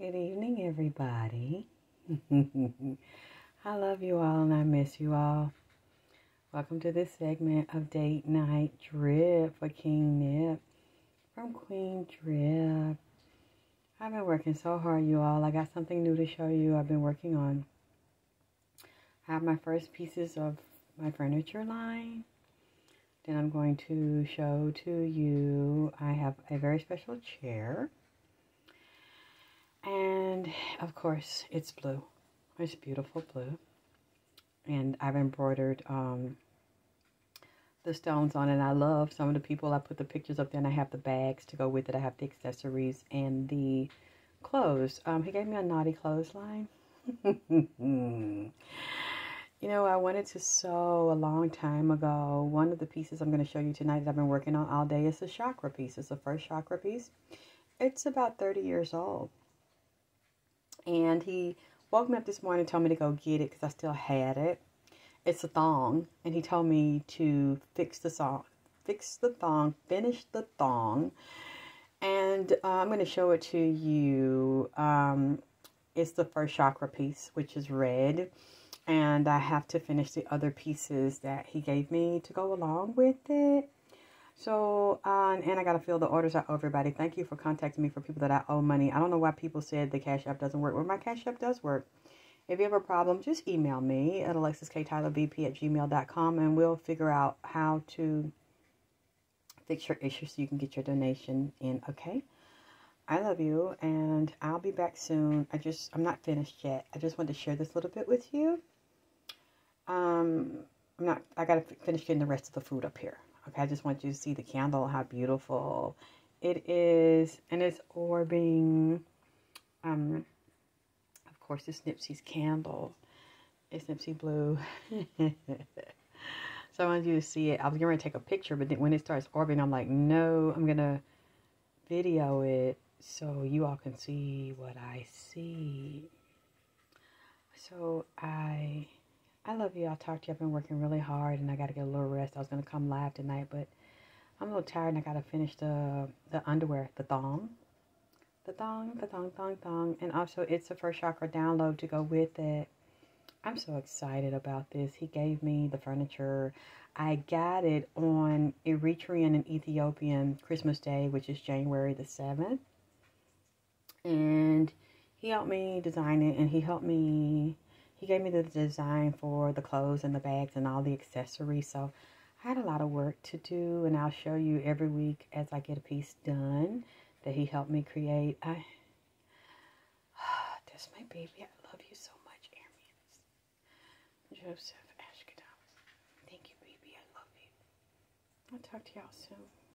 Good evening, everybody. I love you all and I miss you all. Welcome to this segment of Date Night Drip for King Nip from Queen Drip. I've been working so hard, you all. I got something new to show you. I've been working on. I have my first pieces of my furniture line. Then I'm going to show to you. I have a very special chair. And of course, it's blue. It's beautiful blue. And I've embroidered um, the stones on it. I love some of the people. I put the pictures up there and I have the bags to go with it. I have the accessories and the clothes. Um, he gave me a naughty clothesline. you know, I wanted to sew a long time ago. One of the pieces I'm going to show you tonight that I've been working on all day is a chakra piece. It's the first chakra piece. It's about 30 years old. And he woke me up this morning and told me to go get it because I still had it. It's a thong. And he told me to fix the song, fix the thong, finish the thong. And uh, I'm going to show it to you. Um, it's the first chakra piece, which is red. And I have to finish the other pieces that he gave me to go along with it. So, uh, and I got to fill the orders out, everybody. Thank you for contacting me for people that I owe money. I don't know why people said the Cash App doesn't work. Well, my Cash App does work. If you have a problem, just email me at alexiskttylerbp at gmail.com and we'll figure out how to fix your issue so you can get your donation in, okay? I love you and I'll be back soon. I just, I'm not finished yet. I just wanted to share this little bit with you. Um, I'm not, I got to finish getting the rest of the food up here. Okay, I just want you to see the candle, how beautiful it is. And it's orbing. Um, of course, it's Nipsey's candle. It's Nipsey Blue. so I wanted you to see it. I was going to take a picture, but then when it starts orbiting, I'm like, no, I'm going to video it so you all can see what I see. So I I love you. I'll talk to you. I've been working really hard and I got to get a little rest. I was going to come live tonight, but I'm a little tired and I got to finish the, the underwear, the thong. The thong, the thong, thong, thong. And also, it's the first chakra download to go with it. I'm so excited about this. He gave me the furniture. I got it on Eritrean and Ethiopian Christmas Day, which is January the 7th. And he helped me design it and he helped me he gave me the design for the clothes and the bags and all the accessories. So I had a lot of work to do, and I'll show you every week as I get a piece done that he helped me create. I, that's my baby. I love you so much, Ermias. Joseph Asghedom. Thank you, baby. I love you. I'll talk to y'all soon.